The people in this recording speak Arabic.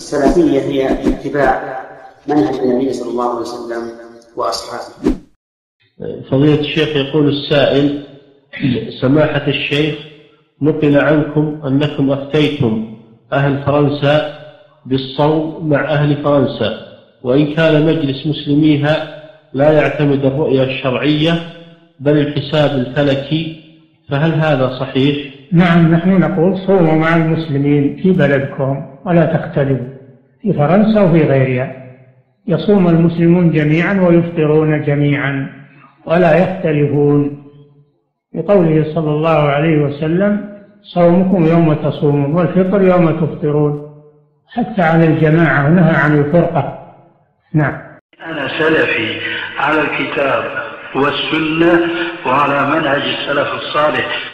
السلفية هي اتباع منهج النبي صلى الله عليه وسلم وأصحابه. فضيلة الشيخ يقول السائل سماحة الشيخ نقل عنكم أنكم أفتيتم أهل فرنسا بالصوم مع أهل فرنسا وإن كان مجلس مسلميها لا يعتمد الرؤية الشرعية بل الحساب الفلكي فهل هذا صحيح؟ نعم نحن نقول صوموا مع المسلمين في بلدكم ولا تختلفوا في فرنسا وفي غيرها. يصوم المسلمون جميعا ويفطرون جميعا ولا يختلفون. بقوله صلى الله عليه وسلم صومكم يوم تصومون والفطر يوم تفطرون. حتى على الجماعة ونهى عن الفرقة. نعم. أنا سلفي على الكتاب والسنة وعلى منهج السلف الصالح.